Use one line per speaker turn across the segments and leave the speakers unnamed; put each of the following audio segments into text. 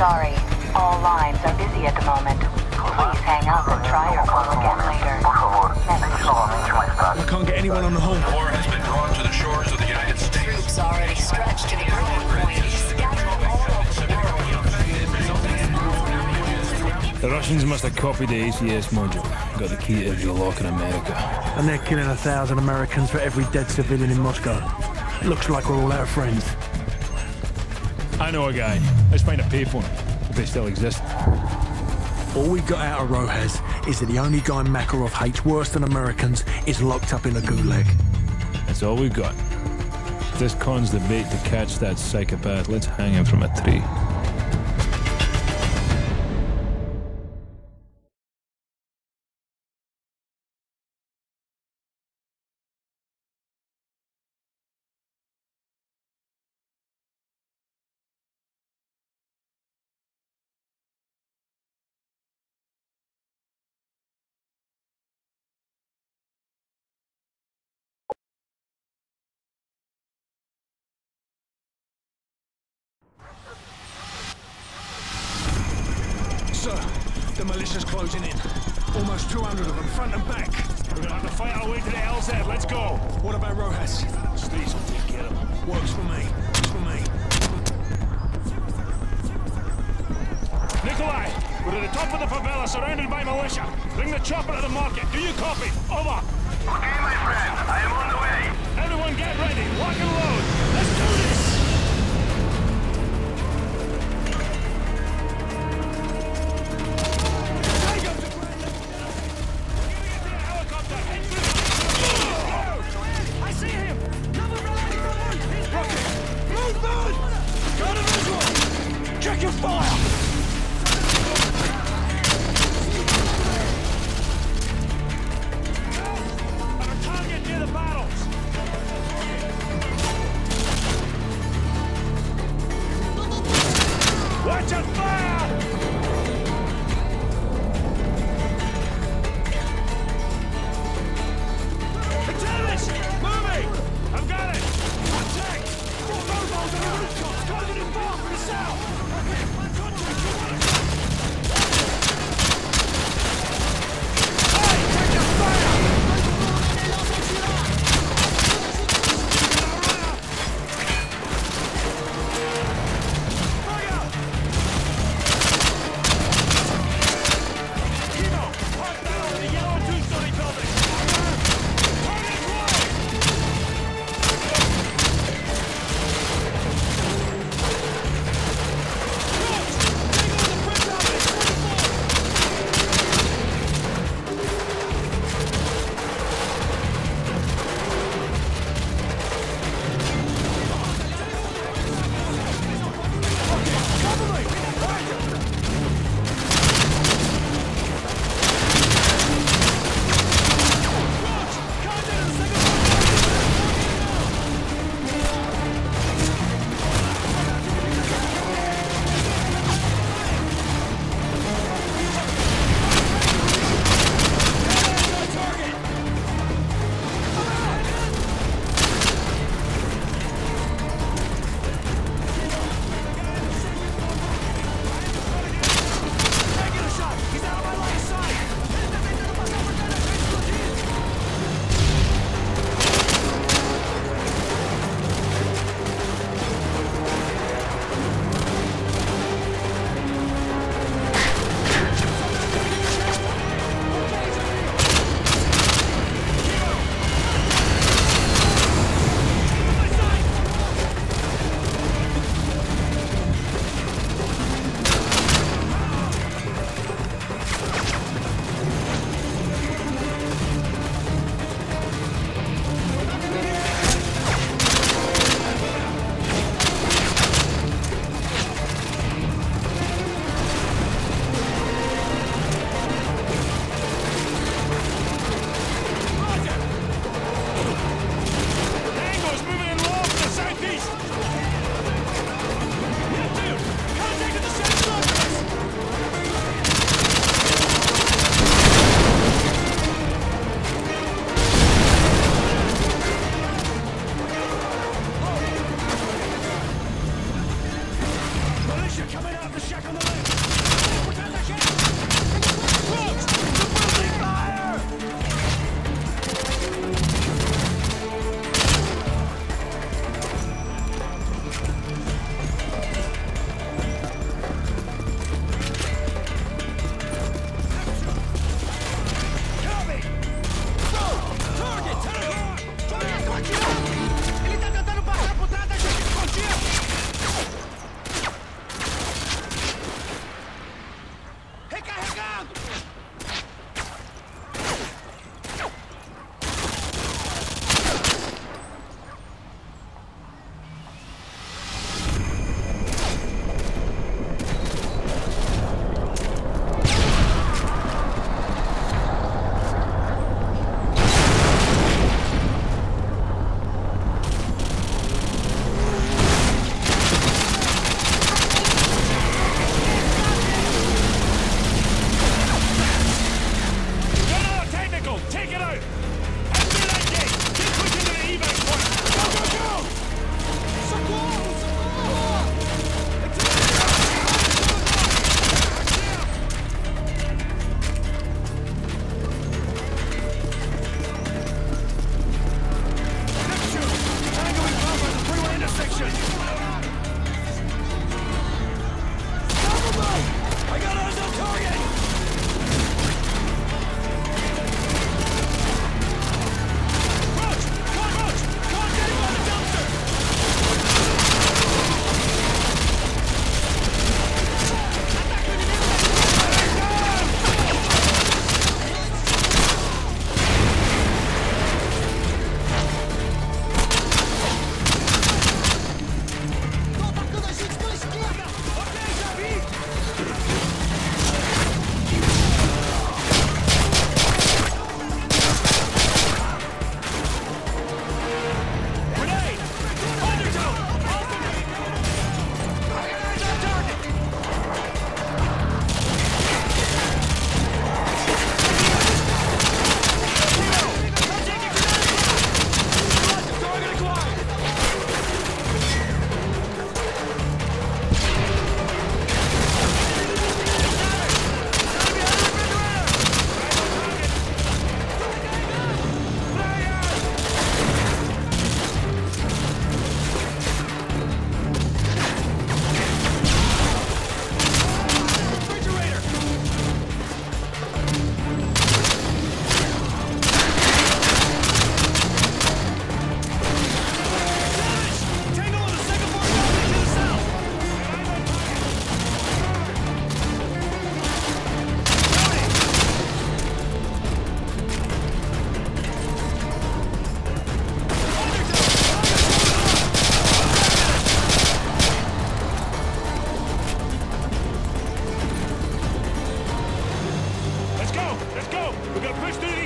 sorry. All lines are busy at the moment. Please hang up and try your call again later. Message.
I can't get anyone on the horn.
War has been drawn to the shores of the United States.
Troops already stretched to the breaking point. Scattered all over the
Russians must have copied the ACS module. Got the key to every lock in America.
And they're killing a thousand Americans for every dead civilian in Moscow. Looks like we're all out of friends.
I know a guy. Let's find a payphone, if they still exist.
All we got out of Rojas is that the only guy Makarov hates worse than Americans is locked up in a gulag.
That's all we've got. If this con's the bait to catch that psychopath, let's hang him from a tree.
Sir, the militia's closing in. Almost 200 of them, front and back.
We're gonna have to fight our way to the LZ. Let's go.
What about Rojas?
Steve's will take care of him.
Works for me. Works for me.
Nikolai, we're at the top of the favela, surrounded by militia. Bring the chopper to the market. Do you copy? Over.
Okay, my friend. I am on the way.
Everyone get ready. Lock and load. Targeting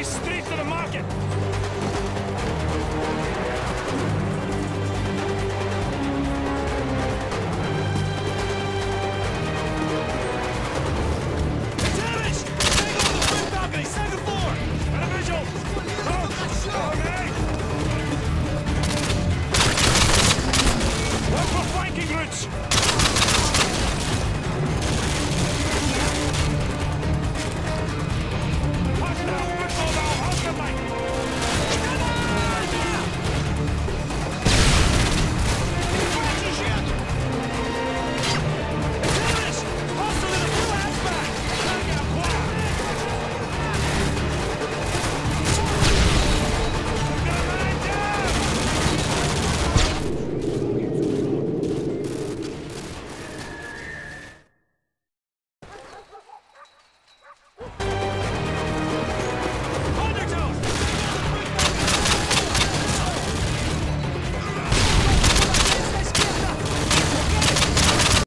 straight to the market.